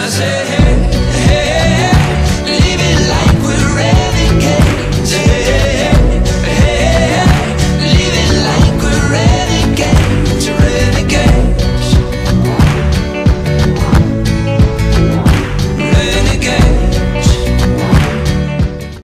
I said, hey